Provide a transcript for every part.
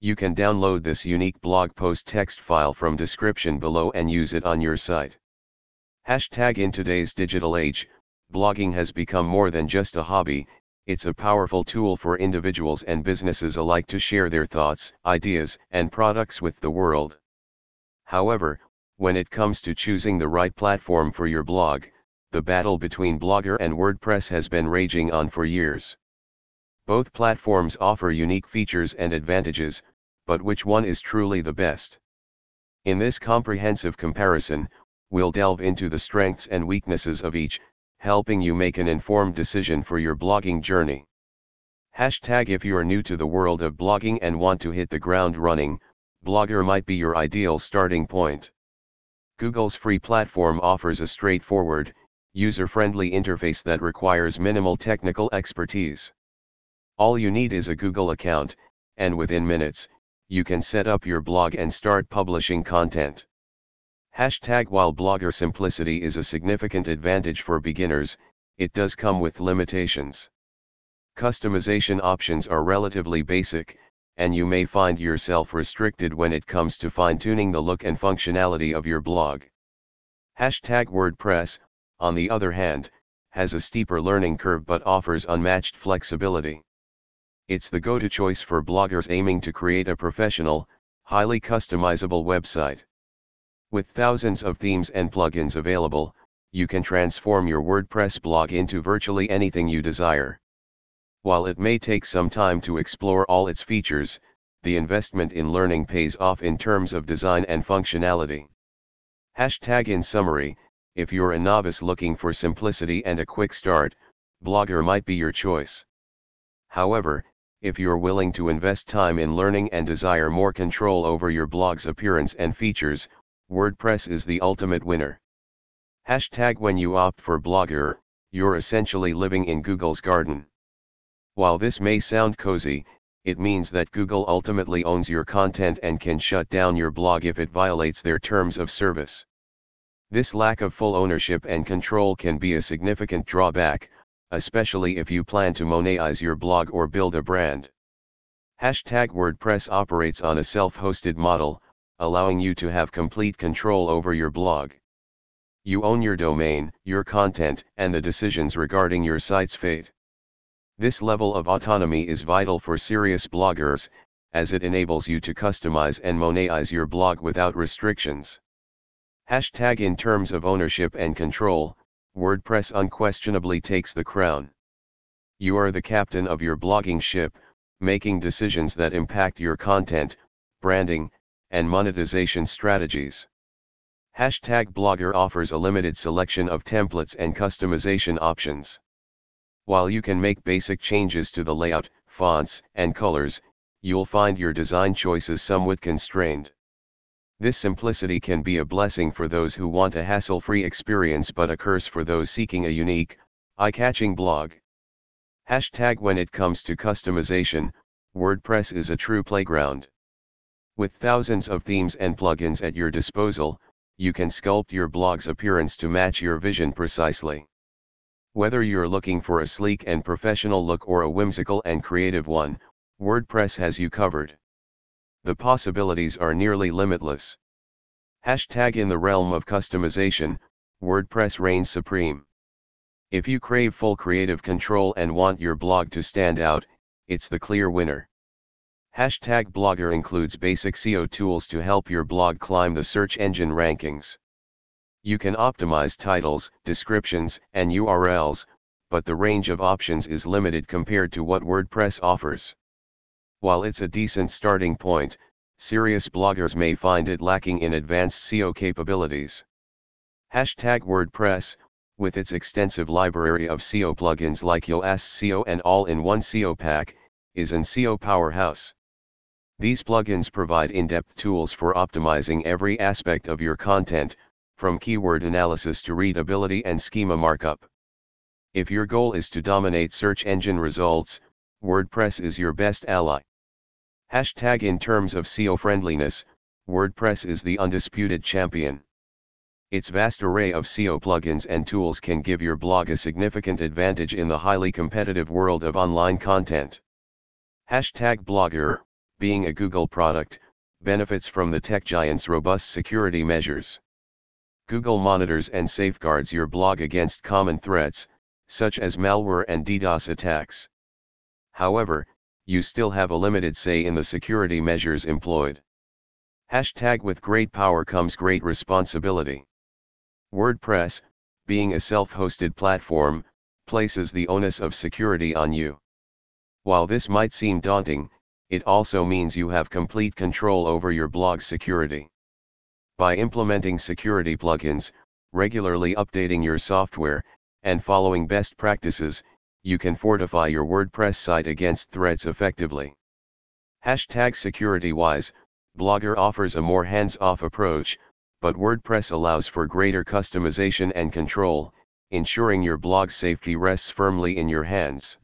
You can download this unique blog post text file from description below and use it on your site. Hashtag in today's digital age, blogging has become more than just a hobby, it's a powerful tool for individuals and businesses alike to share their thoughts, ideas, and products with the world. However, when it comes to choosing the right platform for your blog, the battle between Blogger and WordPress has been raging on for years. Both platforms offer unique features and advantages, but which one is truly the best? In this comprehensive comparison, we'll delve into the strengths and weaknesses of each, helping you make an informed decision for your blogging journey. Hashtag if you're new to the world of blogging and want to hit the ground running, Blogger might be your ideal starting point. Google's free platform offers a straightforward, user-friendly interface that requires minimal technical expertise. All you need is a Google account, and within minutes, you can set up your blog and start publishing content. Hashtag while blogger simplicity is a significant advantage for beginners, it does come with limitations. Customization options are relatively basic, and you may find yourself restricted when it comes to fine-tuning the look and functionality of your blog. Hashtag WordPress, on the other hand, has a steeper learning curve but offers unmatched flexibility. It's the go-to choice for bloggers aiming to create a professional, highly customizable website. With thousands of themes and plugins available, you can transform your WordPress blog into virtually anything you desire. While it may take some time to explore all its features, the investment in learning pays off in terms of design and functionality. Hashtag in summary, if you're a novice looking for simplicity and a quick start, Blogger might be your choice. However, if you're willing to invest time in learning and desire more control over your blog's appearance and features, WordPress is the ultimate winner. Hashtag when you opt for Blogger, you're essentially living in Google's garden. While this may sound cozy, it means that Google ultimately owns your content and can shut down your blog if it violates their terms of service. This lack of full ownership and control can be a significant drawback, especially if you plan to monetize your blog or build a brand. Hashtag WordPress operates on a self-hosted model, allowing you to have complete control over your blog. You own your domain, your content, and the decisions regarding your site's fate. This level of autonomy is vital for serious bloggers, as it enables you to customize and monetize your blog without restrictions. Hashtag in terms of ownership and control, WordPress unquestionably takes the crown. You are the captain of your blogging ship, making decisions that impact your content, branding, and monetization strategies. Hashtag Blogger offers a limited selection of templates and customization options. While you can make basic changes to the layout, fonts, and colors, you'll find your design choices somewhat constrained. This simplicity can be a blessing for those who want a hassle-free experience but a curse for those seeking a unique, eye-catching blog. Hashtag when it comes to customization, WordPress is a true playground. With thousands of themes and plugins at your disposal, you can sculpt your blog's appearance to match your vision precisely. Whether you're looking for a sleek and professional look or a whimsical and creative one, WordPress has you covered the possibilities are nearly limitless. Hashtag in the realm of customization, WordPress reigns supreme. If you crave full creative control and want your blog to stand out, it's the clear winner. Hashtag Blogger includes basic SEO tools to help your blog climb the search engine rankings. You can optimize titles, descriptions, and URLs, but the range of options is limited compared to what WordPress offers. While it's a decent starting point, serious bloggers may find it lacking in advanced SEO capabilities. Hashtag WordPress, with its extensive library of SEO plugins like Yoast SEO and all-in-one SEO pack, is an SEO powerhouse. These plugins provide in-depth tools for optimizing every aspect of your content, from keyword analysis to readability and schema markup. If your goal is to dominate search engine results, WordPress is your best ally. Hashtag in terms of SEO friendliness, WordPress is the undisputed champion. Its vast array of SEO plugins and tools can give your blog a significant advantage in the highly competitive world of online content. Hashtag Blogger, being a Google product, benefits from the tech giant's robust security measures. Google monitors and safeguards your blog against common threats, such as malware and DDoS attacks. However, you still have a limited say in the security measures employed. Hashtag with great power comes great responsibility. WordPress, being a self-hosted platform, places the onus of security on you. While this might seem daunting, it also means you have complete control over your blog's security. By implementing security plugins, regularly updating your software, and following best practices, you can fortify your WordPress site against threats effectively. Hashtag SecurityWise, Blogger offers a more hands-off approach, but WordPress allows for greater customization and control, ensuring your blog safety rests firmly in your hands.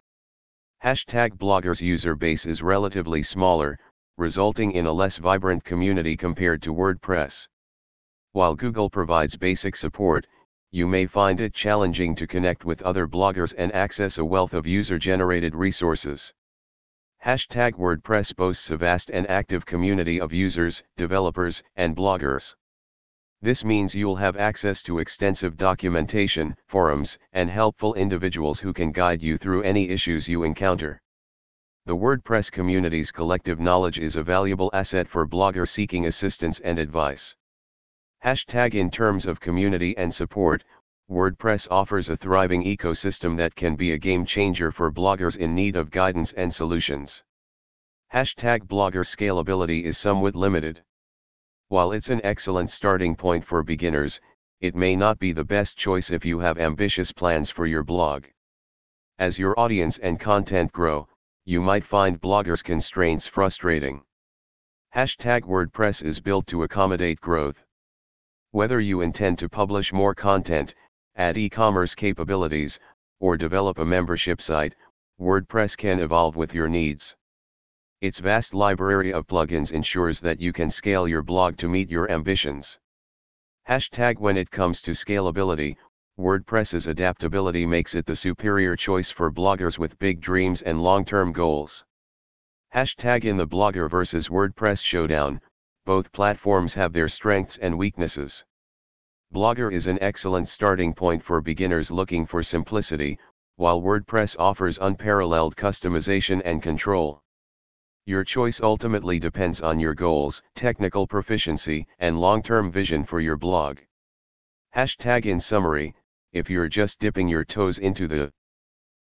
Hashtag Blogger's user base is relatively smaller, resulting in a less vibrant community compared to WordPress. While Google provides basic support, you may find it challenging to connect with other bloggers and access a wealth of user-generated resources. Hashtag WordPress boasts a vast and active community of users, developers, and bloggers. This means you'll have access to extensive documentation, forums, and helpful individuals who can guide you through any issues you encounter. The WordPress community's collective knowledge is a valuable asset for bloggers seeking assistance and advice. Hashtag in terms of community and support, WordPress offers a thriving ecosystem that can be a game changer for bloggers in need of guidance and solutions. Hashtag blogger scalability is somewhat limited. While it's an excellent starting point for beginners, it may not be the best choice if you have ambitious plans for your blog. As your audience and content grow, you might find bloggers' constraints frustrating. Hashtag WordPress is built to accommodate growth. Whether you intend to publish more content, add e-commerce capabilities, or develop a membership site, WordPress can evolve with your needs. Its vast library of plugins ensures that you can scale your blog to meet your ambitions. Hashtag when it comes to scalability, WordPress's adaptability makes it the superior choice for bloggers with big dreams and long-term goals. Hashtag in the Blogger versus WordPress showdown, both platforms have their strengths and weaknesses. Blogger is an excellent starting point for beginners looking for simplicity, while WordPress offers unparalleled customization and control. Your choice ultimately depends on your goals, technical proficiency, and long-term vision for your blog. Hashtag in summary, if you're just dipping your toes into the